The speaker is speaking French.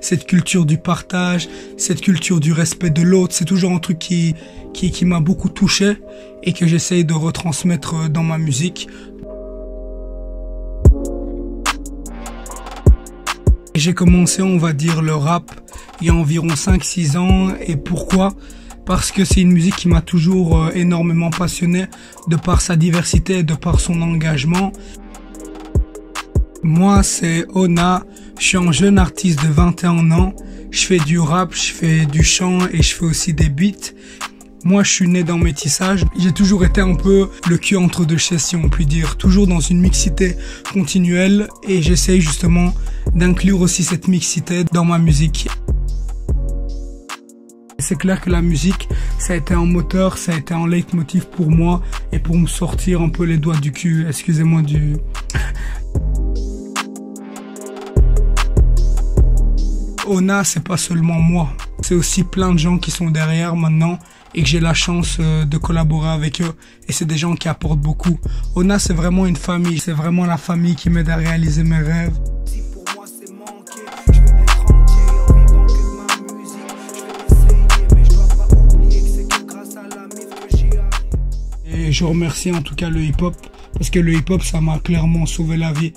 cette culture du partage, cette culture du respect de l'autre. C'est toujours un truc qui, qui, m'a beaucoup touché et que j'essaye de retransmettre dans ma musique. J'ai commencé, on va dire, le rap il y a environ 5-6 ans. Et pourquoi? Parce que c'est une musique qui m'a toujours euh, énormément passionné de par sa diversité, de par son engagement. Moi, c'est Ona. Je suis un jeune artiste de 21 ans. Je fais du rap, je fais du chant et je fais aussi des beats. Moi, je suis né dans le métissage. J'ai toujours été un peu le cul entre deux chaises, si on peut dire. Toujours dans une mixité continuelle. Et j'essaye justement d'inclure aussi cette mixité dans ma musique. C'est clair que la musique, ça a été un moteur, ça a été un leitmotiv pour moi et pour me sortir un peu les doigts du cul, excusez-moi du... Ona, c'est pas seulement moi, c'est aussi plein de gens qui sont derrière maintenant et que j'ai la chance euh, de collaborer avec eux. Et c'est des gens qui apportent beaucoup. Ona, c'est vraiment une famille, c'est vraiment la famille qui m'aide à réaliser mes rêves. Et je remercie en tout cas le hip-hop parce que le hip-hop, ça m'a clairement sauvé la vie.